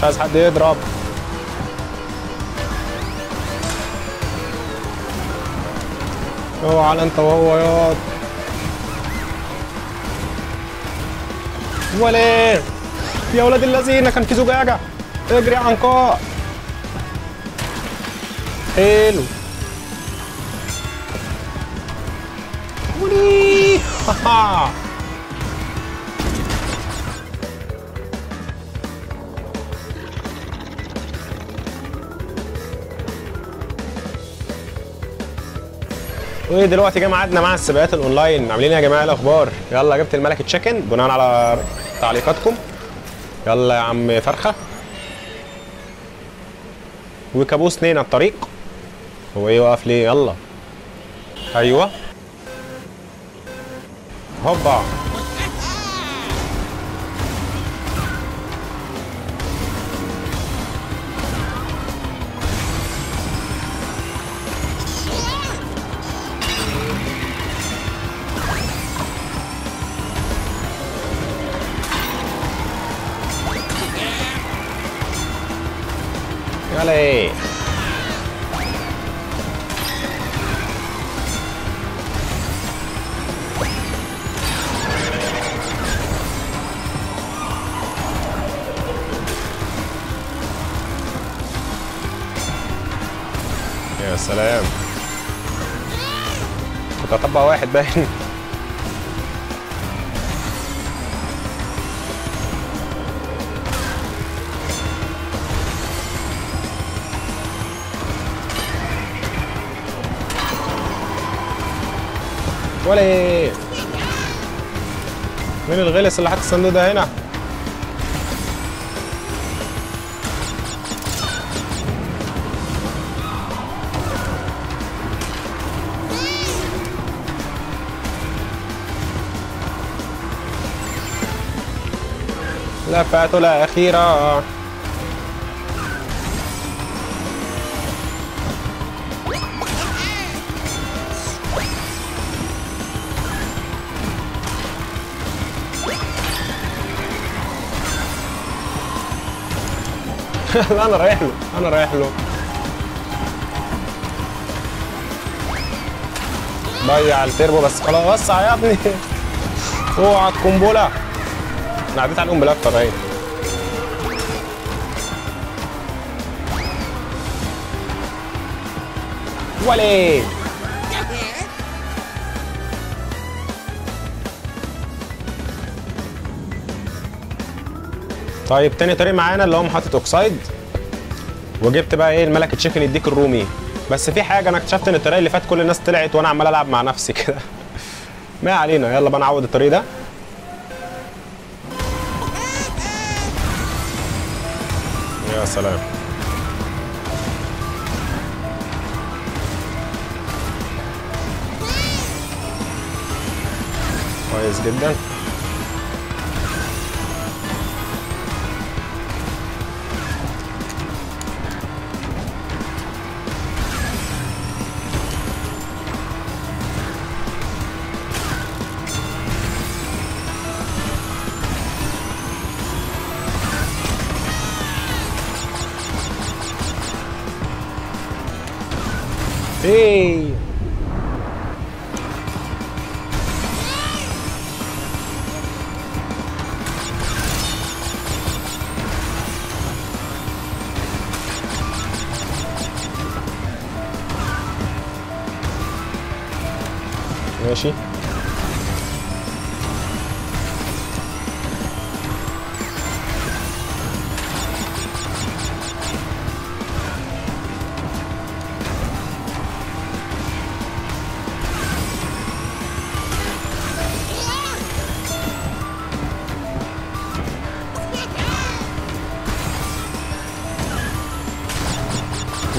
مش عايز حد يضرب. اوعى انت وهو ياض ولا. يا ولاد الذين كان في زجاجة. اجري يا عنقاء. حلو. ولي ودلوقتي جه ميعادنا مع السباقات الأونلاين. عاملين إيه يا جماعة؟ إيه الأخبار؟ يلا جبت الملك تشيكن بناء على تعليقاتكم. يلا يا عم فرخة. وكابوس اتنين على الطريق. هو إيه واقف ليه؟ يلا. أيوه. هوبا. سلام كنت هطبق واحد باين. ولا إيه؟ مين الغلس اللي حاطط الصندوق ده هنا؟ لفاته الأخيرة لا أنا رايح له أنا رايح له. ضيع التربو بس خلاص ابني اوعى القنبله أنا عديت عليهم بلفه باين ولي طيب تاني طريق معانا اللي هو محطة أوكسايد. وجبت بقى إيه الملك تشيكن يديك الرومي. بس في حاجة أنا اكتشفت إن الطريق اللي فات كل الناس طلعت وأنا عمال ألعب مع نفسي كده. ما علينا يلا بقى نعوض الطريق ده. يا سلام كويس جدا إيه ماشي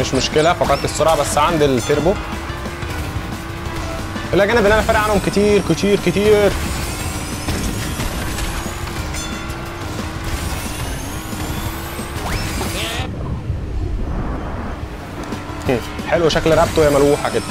مش مشكلة فقدت السرعة بس عند التربو. الأجانب اللي أنا فارق عنهم كتير كتير كتير. حلو شكل رقبته يا ملوحة كده.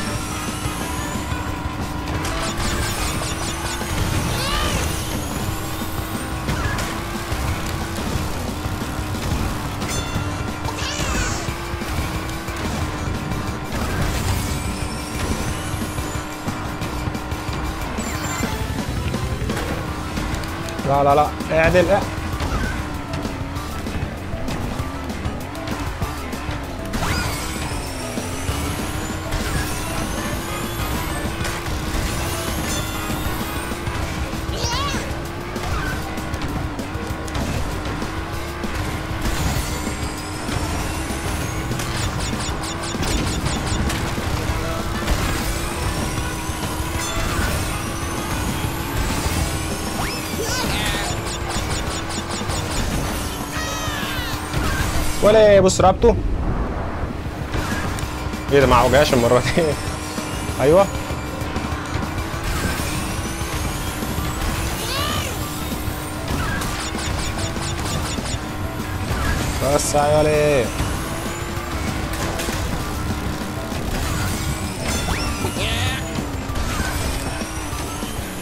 لا لا لا اعدل ولا بص رقبته. إيه ده ما عوجاش المرة دي. أيوه. بس يا عيالي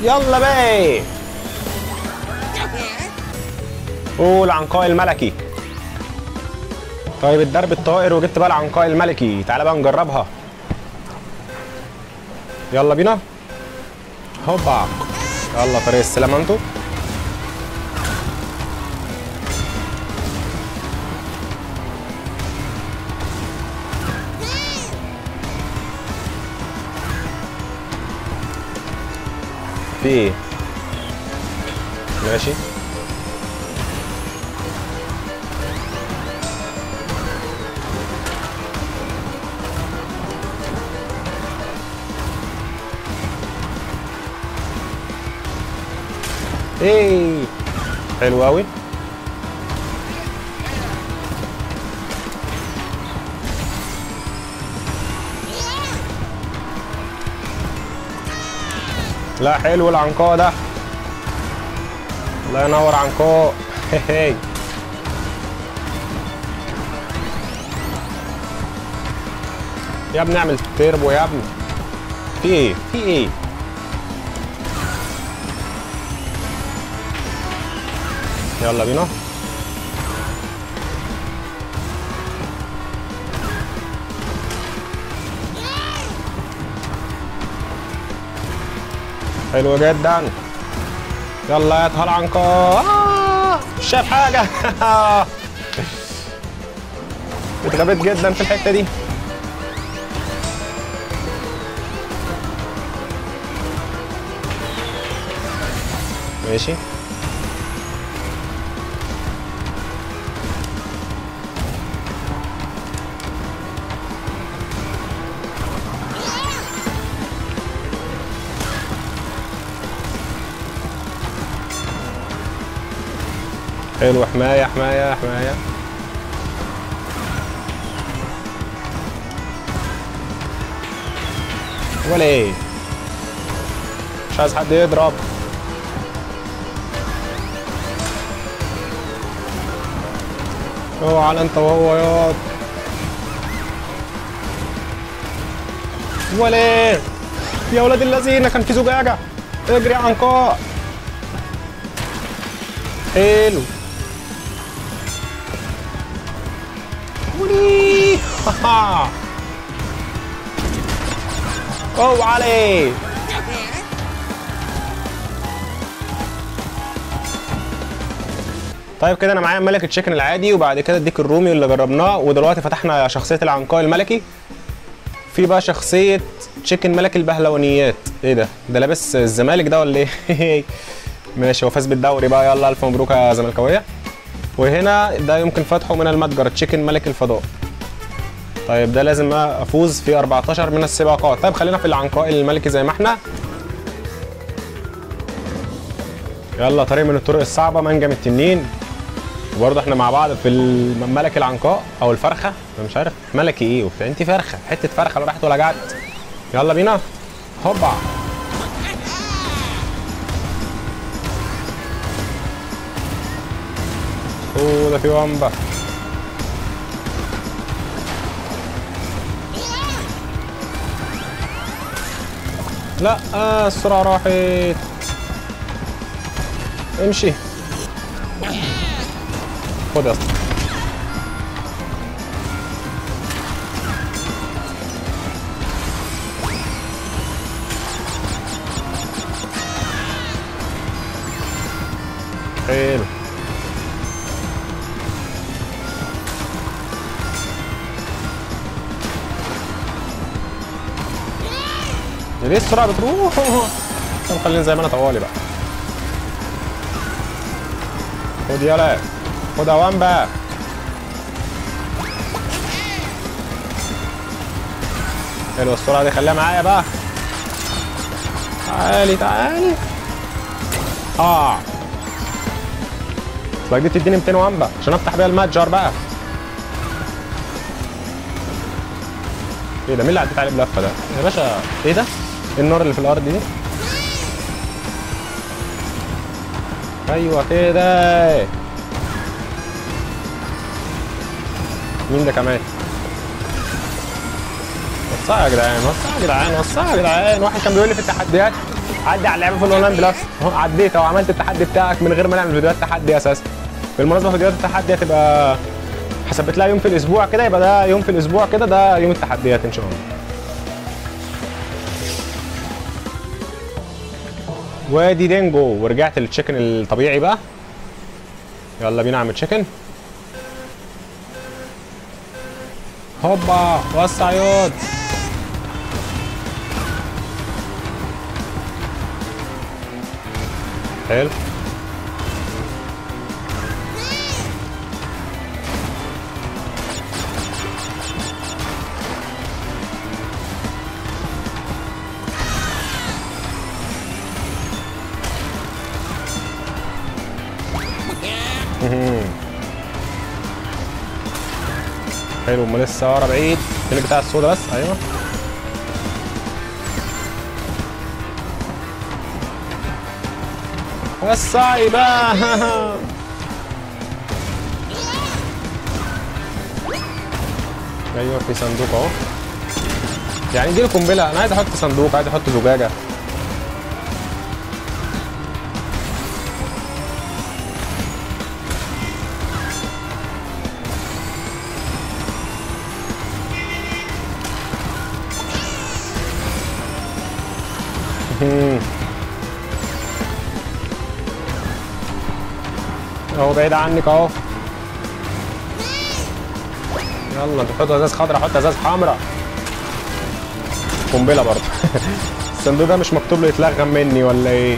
يلا بقى قول عنقاء الملكي طيب الدرب الطائر وجبت بقى العنقاء الملكي. تعالى بقى نجربها. يلا بينا. هوبا. يلا طريق السلام أنتوا في. إيه ماشي. إيه. حلو قوي لا حلو العنقاء ده. الله ينور عنقاء. هي يا ابني اعمل تيربو يا ابني. في إيه؟ في إيه؟ يلا بينا. حلو جدا. يلا يا طهر عنكو آه مش شايف حاجة. اتغبت جدا في الحتة دي. ماشي. حلو حماية حماية حماية. ولا إيه؟ مش عايز حد يضرب. اوعى أنت وهو ياض ولا إيه؟ يا ولاد الذين كان في زجاجة. اجري يا عنقاء. حلو. ولي اوعى عليه طيب كده أنا معايا ملك التشيكن العادي وبعد كده اديك الرومي اللي جربناه. ودلوقتي فتحنا شخصية العنقاء الملكي. في بقى شخصية تشيكن ملك البهلوانيات. إيه ده؟ ده لابس الزمالك ده ولا إيه؟ ماشي هو فاز بالدوري بقى. يلا ألف مبروك يا زملكاوية. وهنا ده يمكن فتحه من المتجر تشيكن ملك الفضاء. طيب ده لازم أفوز في 14 من السباقات. طيب خلينا في العنقاء الملكي زي ما إحنا. يلا طريق من الطرق الصعبة منجم التنين. وبرضه إحنا مع بعض في الملك العنقاء أو الفرخة. أنا مش عارف ملكي إيه وبتاع انت فرخة حتة فرخة لا راحت ولا جت يلا بينا. هوبا. اوه ده في وامبا لا آه السرعة راحت امشي خد يا اسطى ليه السرعه بتروح. طب خلينا زي ما أنا طوالي بقى. خد يلا. خد يا وامبا حلو السرعة دي خليها معايا بقى. تعالي تعالي. آه. بقى دي تديني 200 وامبا عشان أفتح بيها المتجر بقى. إيه ده مين اللي عديت عليه بلفه ده؟ يا باشا إيه ده؟ النار اللي في الأرض دي. أيوه كده. مين ده كمان؟ وسعوا يا جدعان وسعوا يا جدعان وسعوا يا جدعان. واحد كان بيقول لي في التحديات عدي على اللعبة في الأونلاين بلس. أهو عديت أهو عملت التحدي بتاعك من غير ما نعمل فيديوهات تحدي أساسا. بالمناسبة فيديوهات التحدي هتبقى حسبت لها يوم في الأسبوع كده يبقى ده يوم في الأسبوع كده ده يوم التحديات إن شاء الله. وادي دينجو ورجعت للتشيكن الطبيعي بقى. يلا بينا اعمل تشيكن. هوبا وسع يود حلو. حلو ما لسه ورا بعيد. فين بتاع السودا بس. أيوه. وسعي بقى أيوه في صندوق أهو. يعني دي القنبلة. أنا عايز أحط صندوق عايز أحط زجاجة. اهو بعيد عنك اهو. يلا انت تحط ازاز خضرا حط ازاز حمراء. قنبلة برضه. الصندوق ده مش مكتوب له يتلغم مني ولا إيه؟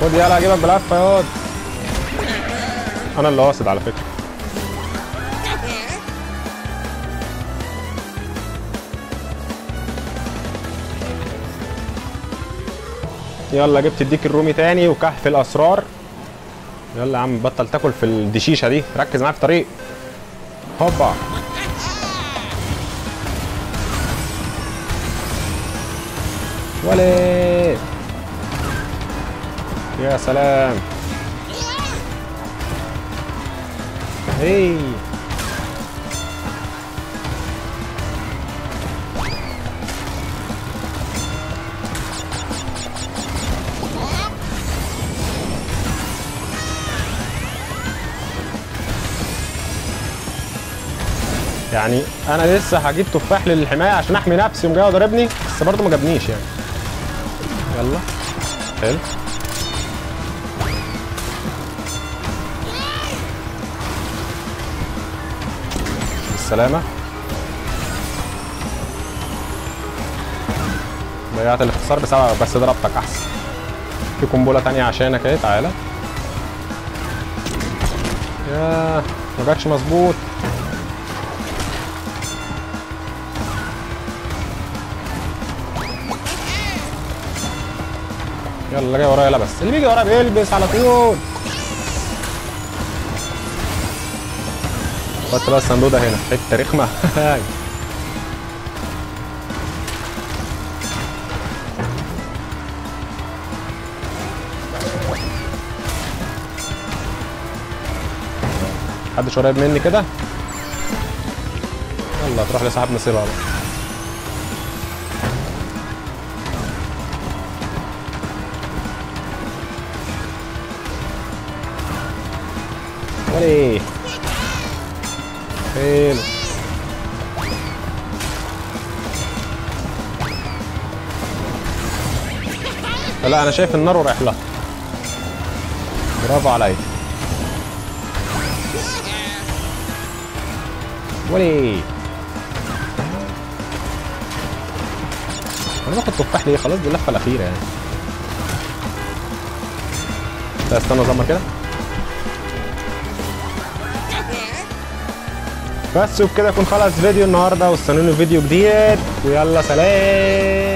خد يلا اجيبك بلفه يا واد أنا اللي قاصد على فكرة. يلا جبت الديك الرومي تاني وكهف الأسرار. يلا يا عم بطل تاكل في الدشيشة دي. ركز معايا في الطريق. هوبا. ولا. يا سلام. هي يعني أنا لسه هجيب تفاح للحماية عشان أحمي نفسي وجاي ضاربني بس برضه ما جابنيش يعني. يلا. حلو. بالسلامة ضيعت الاختصار بسبب بس ضربتك أحسن. في قنبلة تانية عشانك أهي تعالى. ياه جاتش مظبوط. يلا جاي ورايا لبس. اللي بيجي ورايا بيلبس على طول. حط بقى الصندوق ده هنا. حتة رخمه محدش قريب مني كده؟ يلا تروح لصاحب نصيبها بقى وليه حلو. لا أنا شايف النار ورايح لها. برافو عليا ولي. أنا باخد تفاح ليه خلاص دي اللفه الأخيرة يعني. استنى ازمر كده. بس وبكده يكون خلص فيديو النهارده واستنوني فيديو جديد ويلا سلام!